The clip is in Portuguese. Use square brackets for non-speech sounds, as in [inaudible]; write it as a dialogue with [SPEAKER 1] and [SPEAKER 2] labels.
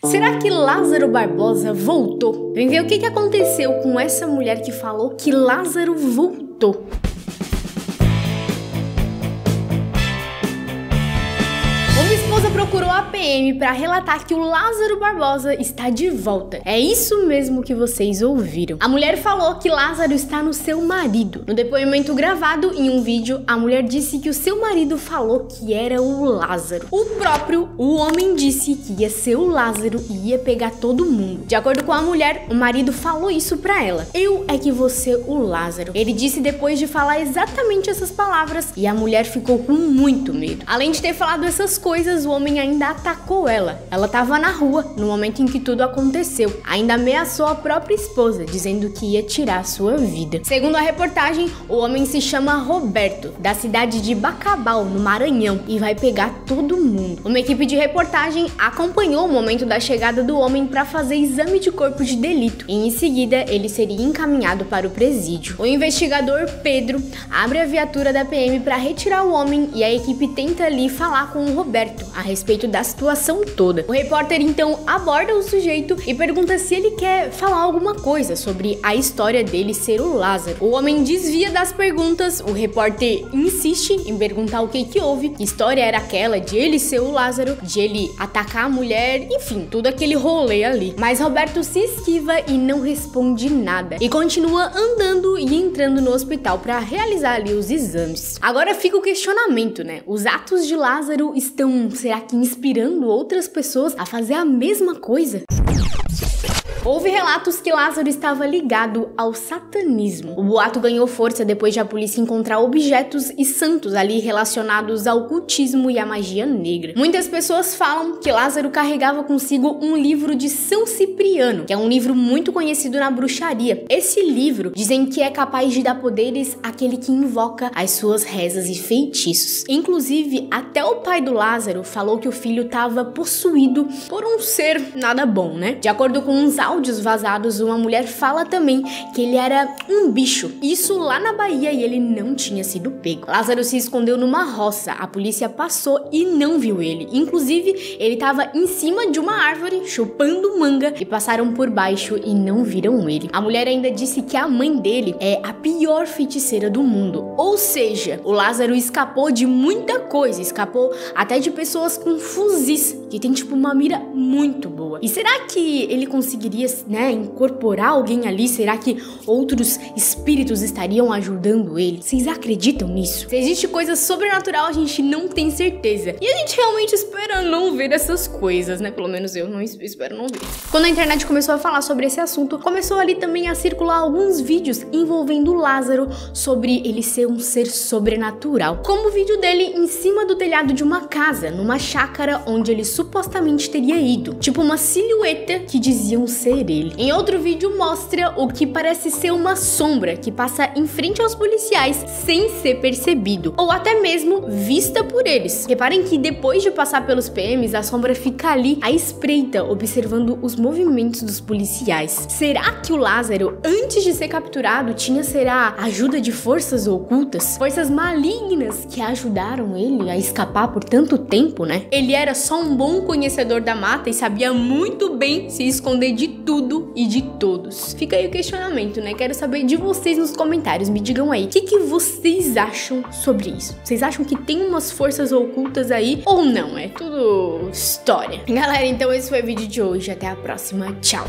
[SPEAKER 1] Será que Lázaro Barbosa voltou? Vem ver o que aconteceu com essa mulher que falou que Lázaro voltou. A PM para relatar que o Lázaro Barbosa está de volta. É isso mesmo que vocês ouviram. A mulher falou que Lázaro está no seu marido. No depoimento gravado em um vídeo, a mulher disse que o seu marido falou que era o Lázaro. O próprio, o homem disse que ia ser o Lázaro e ia pegar todo mundo. De acordo com a mulher, o marido falou isso para ela. Eu é que ser o Lázaro. Ele disse depois de falar exatamente essas palavras e a mulher ficou com muito medo. Além de ter falado essas coisas, o homem ainda atacou ela. Ela estava na rua no momento em que tudo aconteceu. Ainda ameaçou a própria esposa, dizendo que ia tirar sua vida. Segundo a reportagem, o homem se chama Roberto, da cidade de Bacabal, no Maranhão, e vai pegar todo mundo. Uma equipe de reportagem acompanhou o momento da chegada do homem para fazer exame de corpo de delito e em seguida ele seria encaminhado para o presídio. O investigador Pedro abre a viatura da PM para retirar o homem e a equipe tenta ali falar com o Roberto, a respeito da situação toda. O repórter então aborda o sujeito e pergunta se ele quer falar alguma coisa sobre a história dele ser o Lázaro. O homem desvia das perguntas, o repórter insiste em perguntar o que que houve, que história era aquela de ele ser o Lázaro, de ele atacar a mulher, enfim, tudo aquele rolê ali. Mas Roberto se esquiva e não responde nada e continua andando e entrando no hospital para realizar ali os exames. Agora fica o questionamento, né? Os atos de Lázaro estão será que inspirando outras pessoas a fazer a mesma coisa? Houve relatos que Lázaro estava ligado ao satanismo. O boato ganhou força depois de a polícia encontrar objetos e santos ali relacionados ao cultismo e à magia negra. Muitas pessoas falam que Lázaro carregava consigo um livro de São Cipriano, que é um livro muito conhecido na bruxaria. Esse livro dizem que é capaz de dar poderes àquele que invoca as suas rezas e feitiços. Inclusive, até o pai do Lázaro falou que o filho estava possuído por um ser nada bom, né? De acordo com uns áudios vazados, uma mulher fala também que ele era um bicho. Isso lá na Bahia e ele não tinha sido pego. Lázaro se escondeu numa roça. A polícia passou e não viu ele. Inclusive, ele estava em cima de uma árvore chupando manga e passaram por baixo e não viram ele. A mulher ainda disse que a mãe dele é a pior feiticeira do mundo. Ou seja, o Lázaro escapou de muita coisa, escapou até de pessoas com fuzis, que tem tipo uma mira muito boa. E será que ele conseguiria né, incorporar alguém ali? Será que outros espíritos estariam ajudando ele? Vocês acreditam nisso? Se existe coisa sobrenatural, a gente não tem certeza. E a gente realmente espera não ver essas coisas, né? Pelo menos eu não espero não ver. Quando a internet começou a falar sobre esse assunto, começou ali também a circular alguns vídeos envolvendo Lázaro sobre ele ser um ser sobrenatural. Como o vídeo dele em cima do telhado de uma casa, numa chácara onde ele supostamente teria ido. Tipo uma silhueta que diziam ser ele. Em outro vídeo mostra o que parece ser uma sombra que passa em frente aos policiais sem ser percebido, ou até mesmo vista por eles. Reparem que depois de passar pelos PMs, a sombra fica ali à espreita, observando os movimentos dos policiais. Será que o Lázaro, antes de ser capturado, tinha será ajuda de forças ocultas, forças malignas que ajudaram ele a escapar por tanto tempo, né? Ele era só um bom conhecedor da mata e sabia muito bem se esconder de tudo e de todos. Fica aí o questionamento, né? Quero saber de vocês nos comentários. Me digam aí, o que, que vocês acham sobre isso? Vocês acham que tem umas forças ocultas aí ou não? É tudo história. [laughs] Galera, então esse foi o vídeo de hoje. Até a próxima. Tchau.